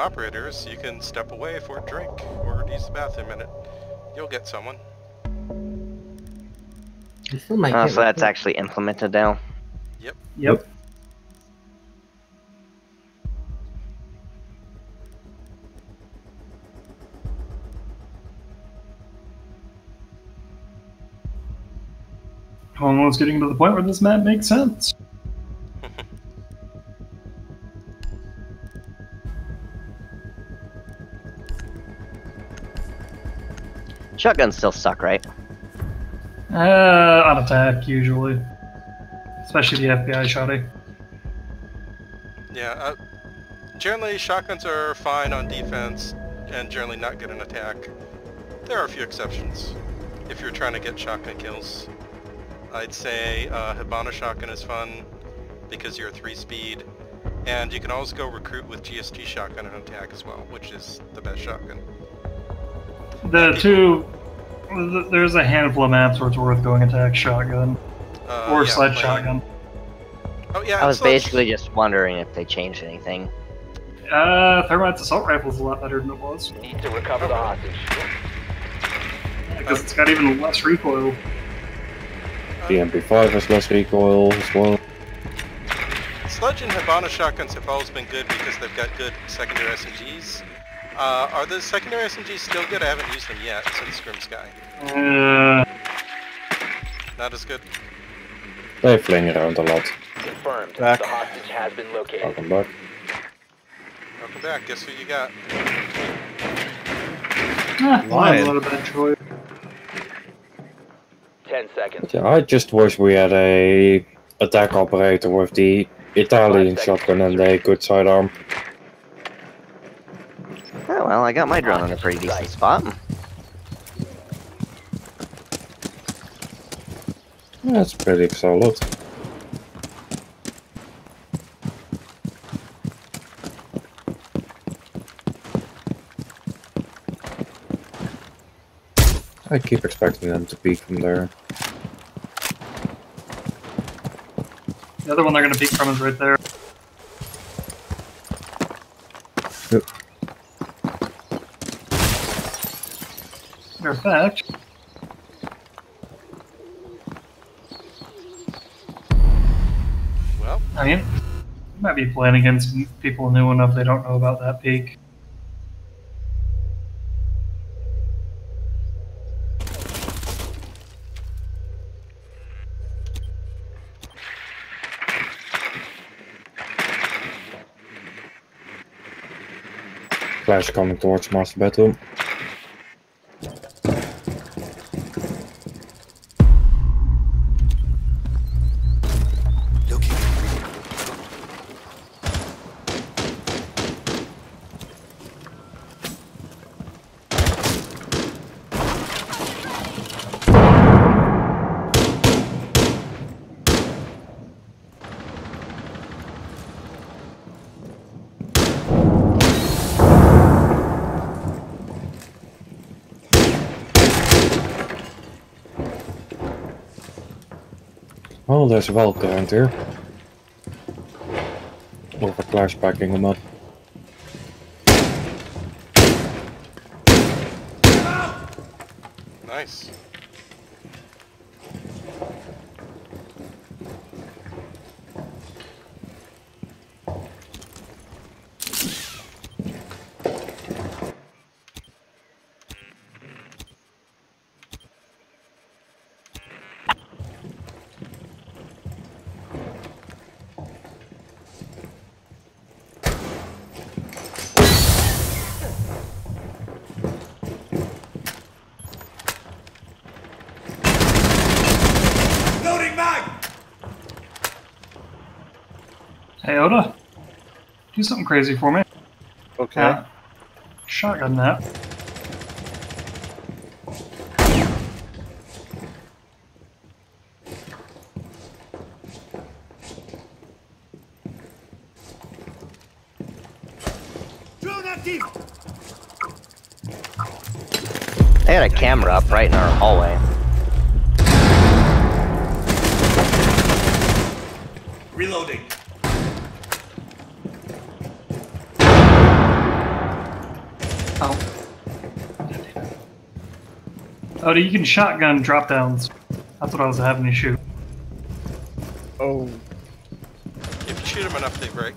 operators, you can step away for a drink or use the bathroom in it. You'll get someone. I still might Oh, uh, so that's actually implemented now. Yep. Yep. Almost getting to the point where this map makes sense. Shotguns still suck, right? Uh, on attack, usually. Especially the FBI shotty. Yeah, uh, generally shotguns are fine on defense and generally not good in attack. There are a few exceptions. If you're trying to get shotgun kills, I'd say uh, Hibana shotgun is fun because you're three speed, and you can always go recruit with GSG shotgun and attack as well, which is the best shotgun. The two. There's a handful of maps where it's worth going attack shotgun Uh, or yeah, sled shotgun. Oh yeah, I was sledge- basically just wondering if they changed anything. Uh, Thermite's assault rifle is a lot better than it was Need to recover the hostage. because it's got even less recoil. The MP5 has less recoil as well. Sledge and Hibana shotguns have always been good because they've got good secondary SMGs. Uh, are the secondary SMGs still good? I haven't used them yet since Grim Sky. Uh, Not as good. They fling around a lot. Confirmed. Back. The hostage has been located. Welcome back. Welcome back. Guess who you got? ah, Lion. not a bad choice. Ten seconds. Yeah, I just wish we had a attack operator with the Italian shotgun and a good sidearm. Well, I got my drone in a pretty decent spot. That's pretty solid. I keep expecting them to peek from there. The other one they're gonna peek from is right there. Yep. Matter of fact, Well, I mean, you might be playing against people new enough they don't know about that peak. Flash coming towards master bedroom. Oh, there's a Valk around here. Over flash backing him up. nice. Hey Oda, do something crazy for me. Okay. Uh, shotgun that. They had a camera up right in our hallway. Reloading. Oh, you can shotgun drop downs. That's what I was having to oh. shoot. Oh, If you shoot them enough, they break.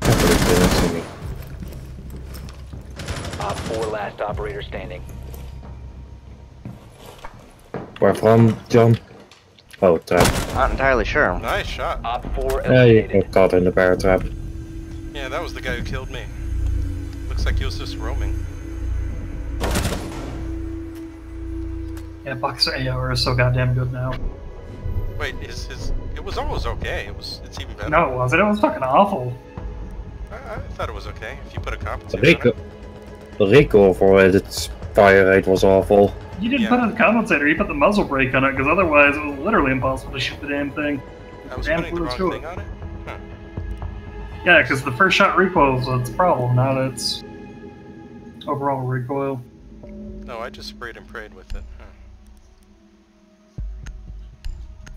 Can't believe they me. Op 4 last operator standing. Where from, John? Oh, trap. Not entirely sure. Nice shot. Op 4 Yeah, oh, you eliminated. got caught in the bear trap. Yeah, that was the guy who killed me. Looks like he was just roaming. Yeah, Boxer AR is so goddamn good now. Wait, his his it was always okay. It was it's even better. No, it wasn't. It was fucking awful. I, I thought it was okay if you put a The compensator. Rico, on it. Rico for it, its fire rate was awful. You didn't Yeah. put a compensator, you put the muzzle brake on it, because otherwise it was literally impossible to shoot the damn thing. I was Damn putting the wrong thing it. on it. Huh. Yeah, because the first shot recoil is its problem, not its overall recoil. No, I just sprayed and prayed with it. Huh.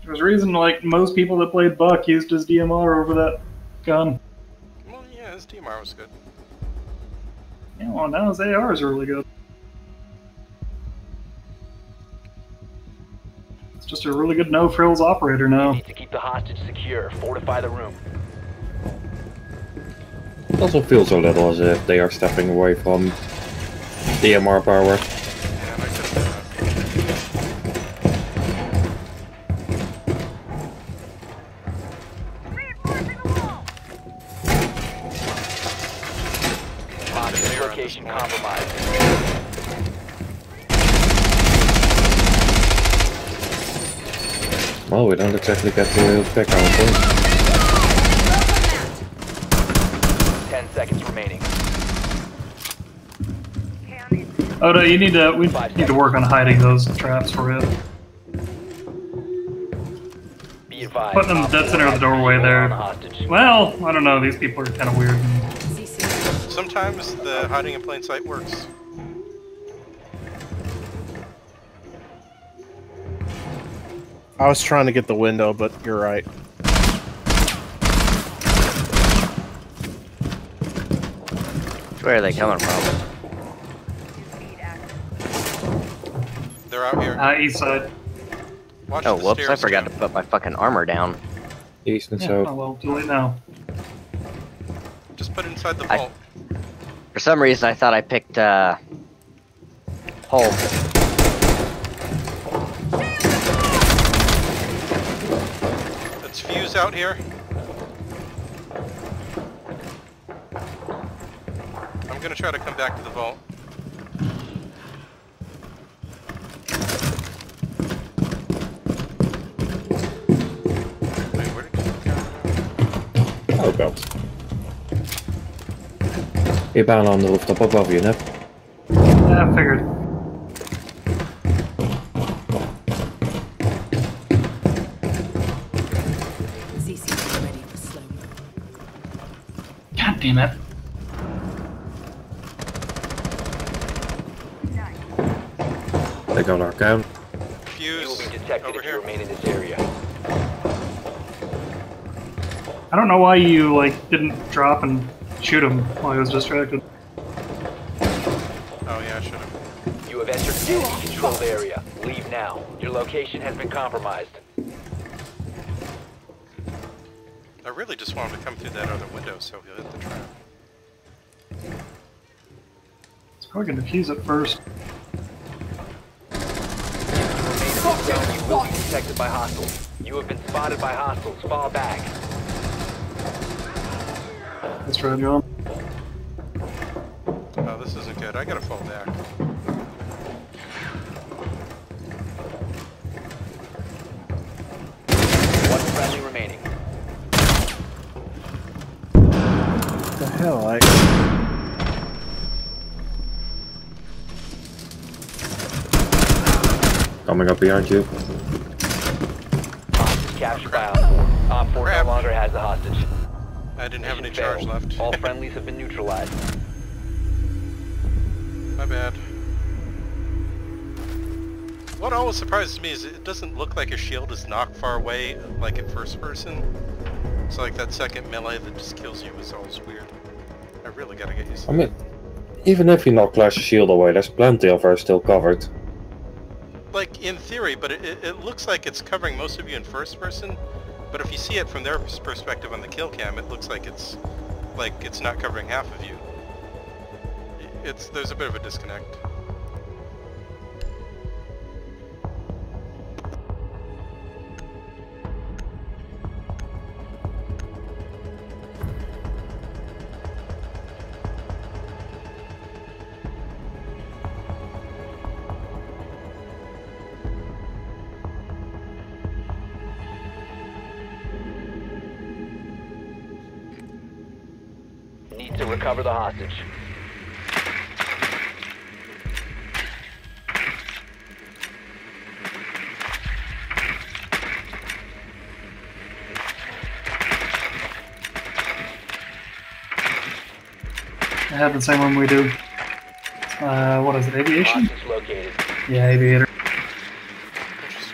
There's a reason, like, most people that played Buck used his DMR over that gun. Well, yeah, his DMR was good. Yeah, well, now his AR is really good. It's just a really good no frills operator now. Need to keep the hostage secure. Fortify the room. It also feels a little as if they are stepping away from DMR power. Yeah, and I could have Hostage location compromised. Well, we don't exactly get to pick our point. 10 seconds remaining. Oh no, you need to we need to work on hiding those traps for you. Be advised. Putting them dead center of the doorway there. on the hostage. Well, I don't know. These people are kind of weird. Sometimes the hiding in plain sight works. I was trying to get the window, but you're right. Where are they coming from? They're out here. Uh, east side. Watch Oh, whoops! I stairs forgot to put my fucking armor down. East and Yeah, south. oh well, too late now. Just put it inside the I- vault. For some reason, I thought I picked uh, hole. Fuse out here. I'm gonna try to come back to the vault. Wait, where did you go? Oh god. Je baan aan de rooftop above you, Nep. Yeah, I figured. God damn. They got our count. You will be detected over if you remain in this area. I don't know why you like didn't drop and shoot him while he was distracted. Oh yeah, I should have. You have entered the enemy controlled area. Leave now. Your location has been compromised. I really just want him to come through that other window so he'll hit the trap. It's probably gonna defuse it first. Remain in this zone. You will be detected by hostiles. You have been spotted by hostiles. Fall back. Let's try, John. Oh, this isn't good. I gotta fall back. One friendly remaining. What the hell? I Coming up behind you. Hostage captured by Op 4. Op 4 no longer has the hostage. I didn't have any Mission charge failed. left. All friendlies have been neutralized. My bad. What always surprises me is it doesn't look like a shield is knocked far away, like in first person. So like that second melee that just kills you is always weird. I really gotta get used to I mean, Even if you knock Clash's shield away, there's plenty of her still covered. Like, in theory, but it, it, it looks like it's covering most of you in first person. But if you see it from their perspective on the kill cam, it looks like it's like it's not covering half of you. It's there's a bit of a disconnect. The hostage. They have the same one we do. Uh, what is it? Aviation? Yeah, aviator.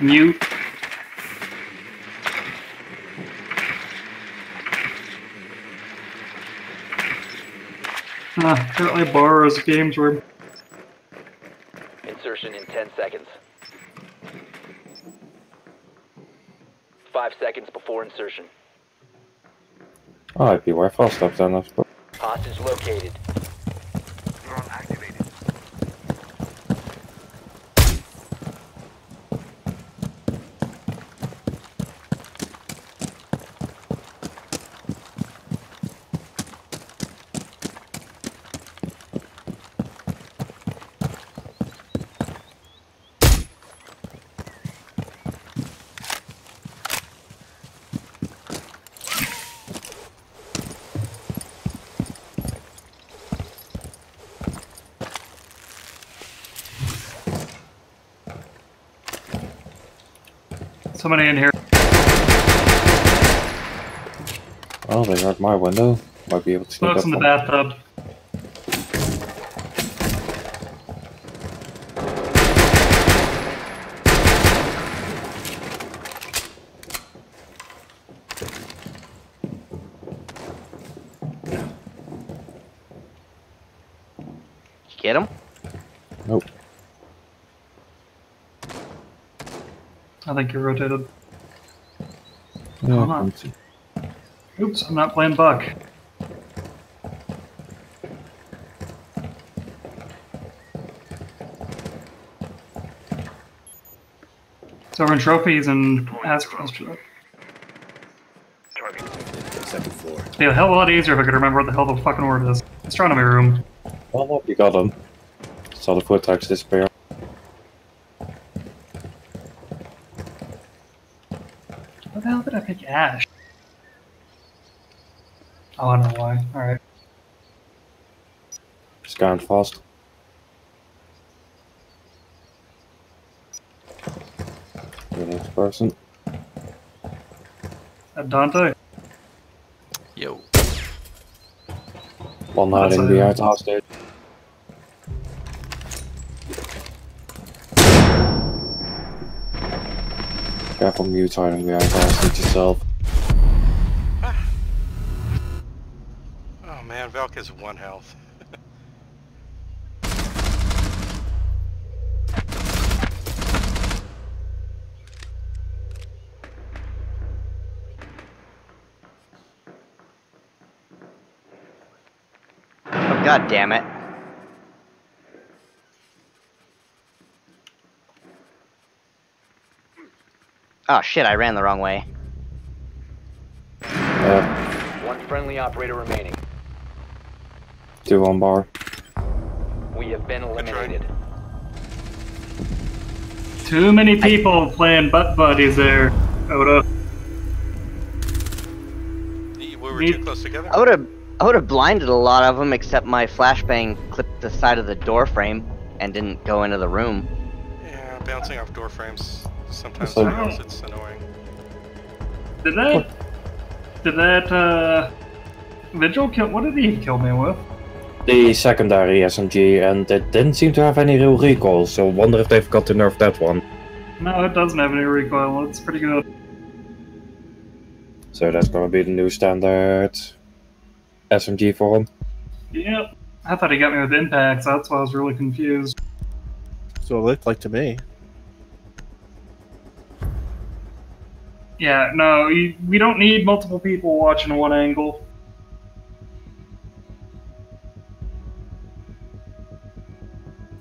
Mute. Ah, apparently borrows games room. Insertion in 10 seconds. Five seconds before insertion. Oh, I'd be where fast up then, I suppose. Hostage located. Somebody in here. Oh, they heard my window. Might be able to sneak Smoke's in the bathtub. Think you're rotated. Yeah, Hold on. I'm t- Oops, I'm not playing Buck. So we're in trophies and ask It'd be a hell of a lot easier if I could remember what the hell the fucking word is. Astronomy room. Well, you got them. Saw the foot tags disappear. What the hell did I pick Ash? Oh, I don't know why. Alright. Scanned fast. The next person. That Dante? Yo. One That's hiding a- behind hostage. Careful mute hiding behind hostage yourself. Ah. Oh man, Valk has one health. Oh god damn it. Oh shit, I ran the wrong way. Uh, One friendly operator remaining. two on bar. We have been eliminated. Too many people playing butt buddies there, Oda. We were Me- too close together. I would have I would have blinded a lot of them except my flashbang clipped the side of the door frame and didn't go into the room. Yeah, bouncing off door frames. Sometimes So- fails, it's annoying. Did that? Did that, uh. Vigil kill. What did he kill me with? The secondary SMG, and it didn't seem to have any real recoil, so wonder if they've got to nerf that one. No, it doesn't have any recoil. It's pretty good. So that's gonna be the new standard SMG for him. Yep. I thought he got me with impacts. That's why I was really confused. So it looked like to me. Yeah, no, we don't need multiple people watching one angle.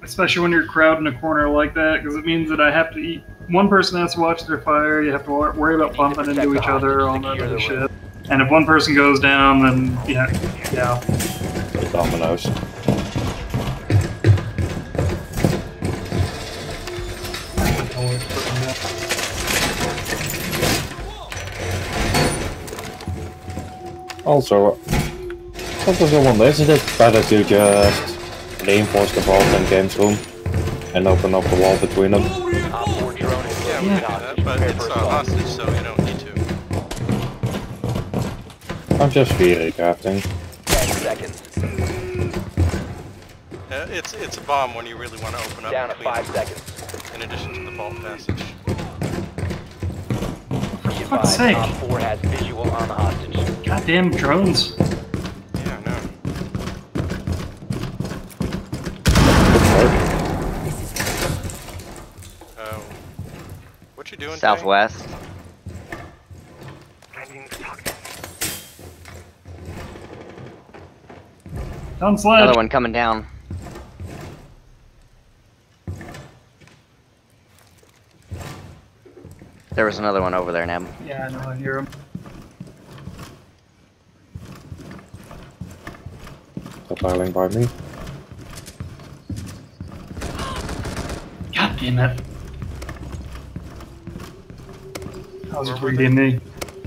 Especially when you're crowding a corner like that, because it means that I have to eat. One person has to watch their fire. You have to worry about bumping into each other, all that other shit. And if one person goes down, then yeah, yeah. The dominoes. Also, what was I wonder, isn't it better to just reinforce the vault and games room and open up the wall between them? Op 4 drone is Yeah, we located can do hostage. that, but it's for uh, hostage, so you don't need to. I'm just theory crafting. 10 seconds. Uh, it's it's a bomb when you really want to open up Down to 5 seconds. in addition to the vault passage. Be fuck's sake. Op 4 has visual on the hostage. Goddamn drones. Yeah, no. Oh. Um, what you doing? Jay? Southwest. Down sledge. Another one coming down. There was another one over there, Neb. Yeah, I know. I hear him. Compiling by me. God damn it. That was Where reading me.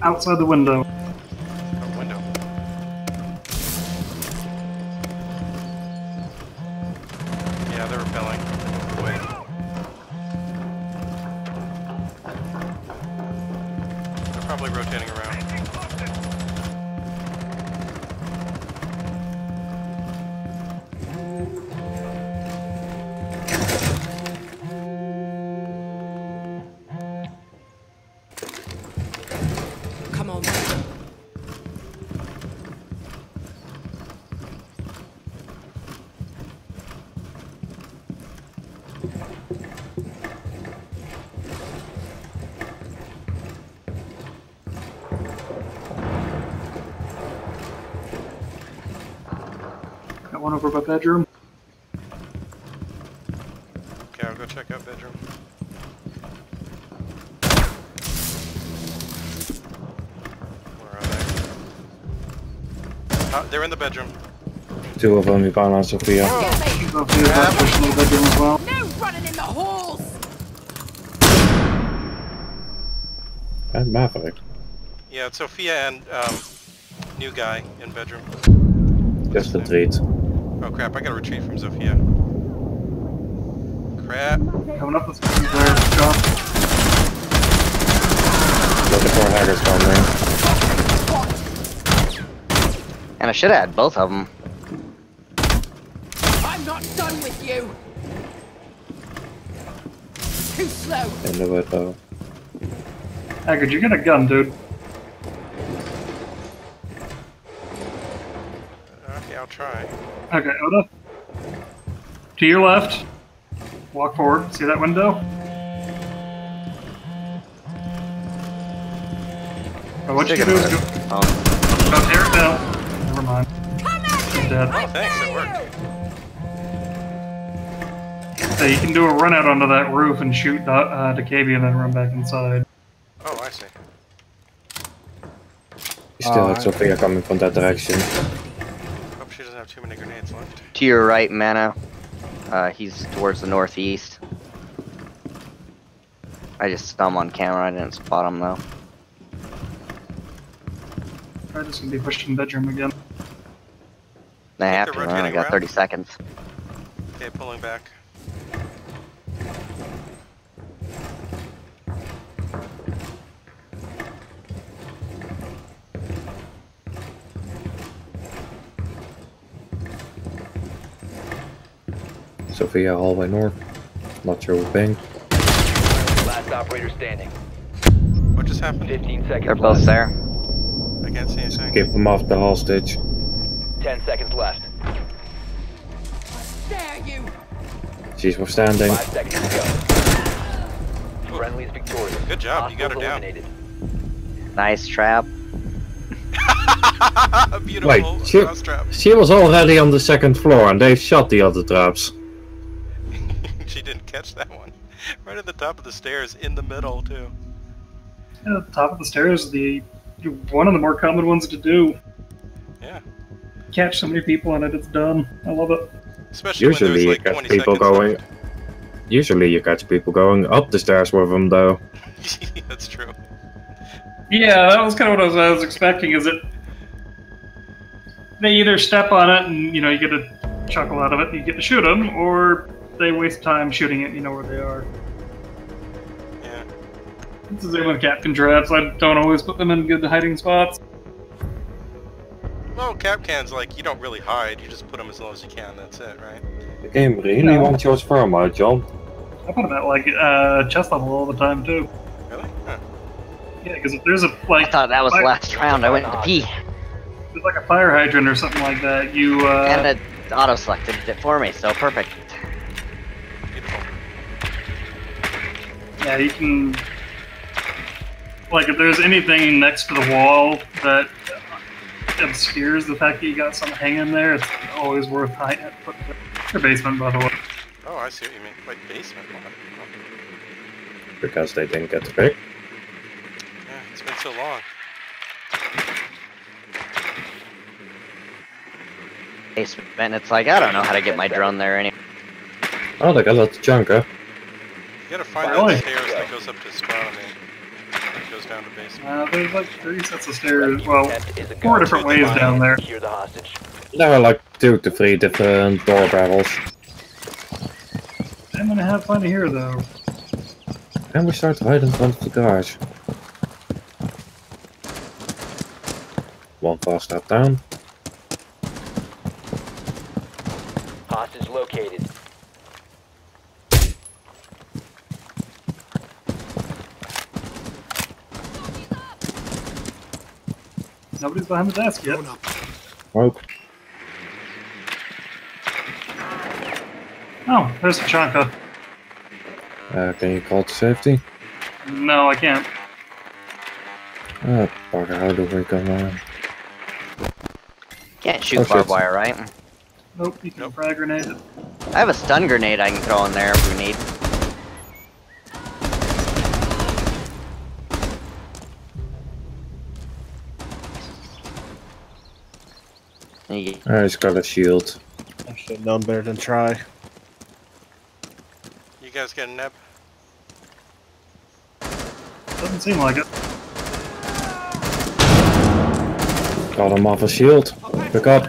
Outside the window. Over by bedroom. Okay, I'll go check out bedroom. Where are they? Uh, they're in the bedroom. Two of them, Hibana and Sophia. So if you're pushing the bedroom as well. No running in the halls! And Maverick. Yeah, it's Sophia and um, new guy in bedroom. Just a treat. Oh crap, I gotta retreat from Sophia. Crap. Coming up the stairs there, John. Looking for hackers coming. And I should have had both of them. I'm not done with you! Too slow! In the window. Haggard, you got a gun, dude. Okay, I'll try. Okay, Oda. To your left. Walk forward. See that window? Oh, what you Stick do it is with go. it. Oh, Oh, tear it down. Never mind. Come at You're me! dead. Oh, thanks, it worked. So you can do a run out onto that roof and shoot the, uh, Decabi and then run back inside. Oh, I see. You still Uh, have Sophia coming from that direction. Hope she doesn't have too many grenades left. to your right, Mana. Uh, he's towards the northeast. I just saw him on camera. I didn't spot him though. Probably just gonna be pushed in bedroom again. They have they're to. I got around? 30 seconds. Okay, pulling back. Sophia hallway north. Not sure what ping. Last operator standing. What just happened? 15 seconds They're both left. there. I can't see anything. Keep them off the hostage. 10 seconds left. She's was standing. Five seconds to go. Friendly's victorious. Good job, you got her Hostiles down. eliminated. Nice trap. Beautiful Wait, she, mousetrap. she was already on the second floor and they shot the other traps. She didn't catch that one. Right at the top of the stairs, in the middle too. Yeah, the top of the stairs is the one of the more common ones to do. Yeah. Catch so many people on it, it's done. I love it. Especially Usually when you there's like catch people going. left. Usually you catch people going up the stairs with them though. That's true. Yeah, that was kind of what I was, I was expecting. Is it they either step on it and you know you get a chuckle out of it, and you get to shoot them, or they waste time shooting it. You know where they are. Yeah. It's the same with Kapkan traps. I don't always put them in good hiding spots. Well, Kapkans like you don't really hide. You just put them as low as you can. That's it, right? The game really No. wants yours thermite, John. I put them at like uh, chest level all the time too. Really? Huh. Yeah, because if there's a like I thought that was the fire- last round. I went to pee, there's like a fire hydrant or something like that, you uh, and it auto selected it for me, so perfect. Yeah, you can. Like, if there's anything next to the wall that obscures the fact that you got something hanging there, it's always worth hiding. Putting it in your basement, by the way. Oh, I see what you mean. Like basement. Because they didn't get the pick. Yeah, it's been so long. Basement, and it's like I don't know how to get my drone there anyway. Oh, they got a lot of junk, huh? You gotta find Really? that stairs that goes up to astronomy. That goes down to basement. Uh, there's like three sets of stairs. Well, Attempt is a four different ways down there. Secure the hostage. There are like two to three different door barrels. I'm gonna have fun here, though. And we start right in front of the garage. One fast step down. Hostage located. Nobody's behind the desk yet. Smoke. Oh, there's Tachanka. Uh, can you call to safety? No, I can't. Oh, bugger, how do we go on? Can't shoot Oh, barbed wire, right? Nope, you can Nope. frag grenade it. I have a stun grenade I can throw in there if we need. You get- Uh, he's got a shield. I should have known better than try. You guys get a neb? Doesn't seem like it. Got him off a shield. Pick up.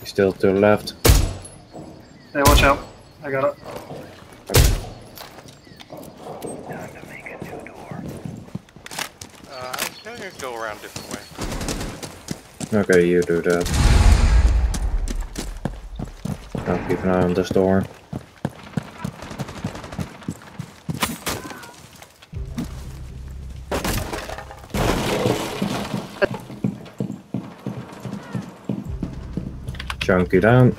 He's still to the left. Hey, watch out. I got it. Uh, I'm gonna go around a different way. Okay, you do that. I'll keep an eye on this door. Chunky down.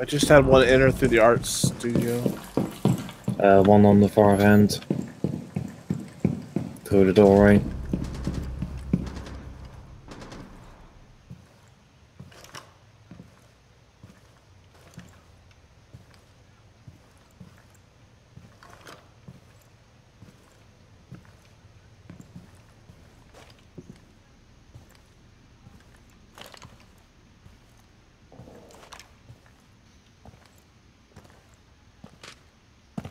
I just had one enter through the art studio. Uh, one on the far end. Through the doorway.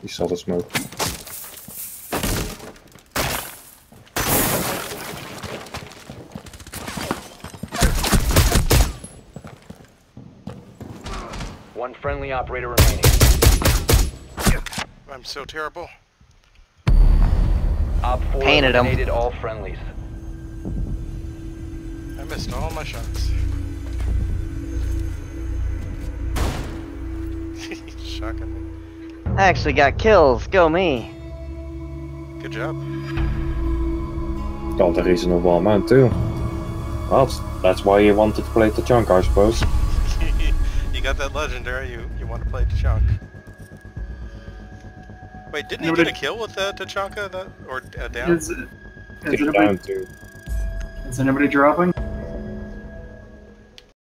You saw the smoke. One friendly operator remaining. I'm so terrible. Op 4 Painted 'em. eliminated all friendlies. I missed all my shots. Shocking me. I actually got kills. Go me. Good job. Got a reasonable amount too. Well, that's- that's why you wanted to play the chunk, I suppose. you got that legendary, you you want to play the chunk. Wait, didn't he get a kill with the Tachanka that or uh, down? Is, is, Get anybody, down to is anybody dropping?